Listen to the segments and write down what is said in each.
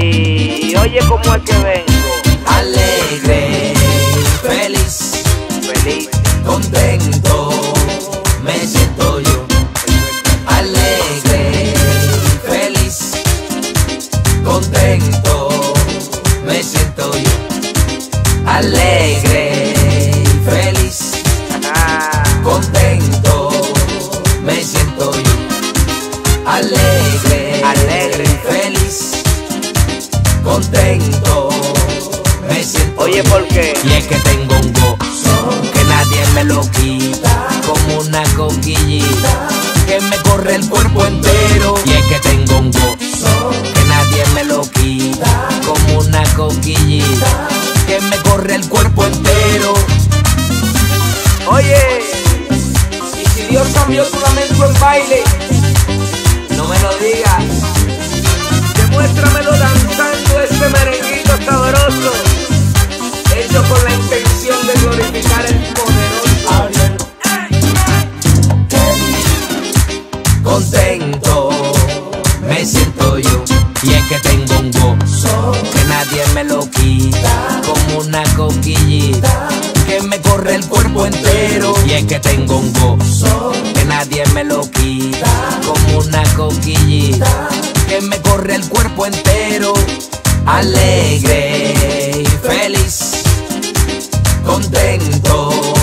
Oye, ¿cómo es que vengo? Alegre, feliz, Feliz. contento, me siento yo. Alegre, feliz, contento, me siento yo. Alegre, feliz, Ah, contento, me siento yo. Alegre, Alegre. feliz, contento, me siento Oye. ¿por qué? Y es que tengo un gozo que nadie me lo quita, como una coquillita que me corre el cuerpo entero. Y es que tengo un gozo que nadie me lo quita, como una coquillita que me corre el cuerpo entero. Oye, Y si Dios cambió tu lamento en baile, no me lo digas. demuéstramelo Contento me siento yo. Y es que tengo un gozo que nadie me lo quita. Como una coquillita que me corre el cuerpo entero. Y es que tengo un gozo que nadie me lo quita. Como una coquillita que me corre el cuerpo entero. Alegre y feliz contento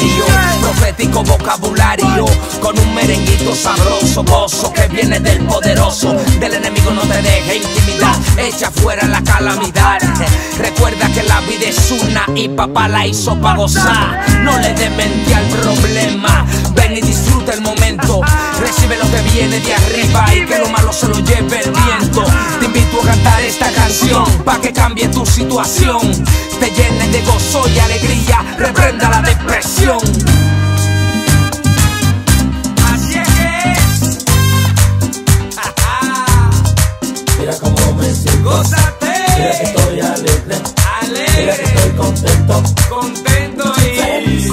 sicario, profético vocabulario, con un merenguito sabroso, gozo que viene del poderoso. Del enemigo no te deje intimidar, echa fuera la calamidad. Recuerda que la vida es una y papá la hizo para gozar. No le dé mente al problema, ven y disfruta el momento. Recibe lo que viene de arriba y que lo malo se lo lleve el viento. Te invito a cantar esta canción para que cambie tu situación. Te llene de gozo y alegría, reprenda la depresión. Así es. Mira cómo me siento, Gózate. mira que estoy alegre, mira que Alegre, estoy contento, contento y feliz,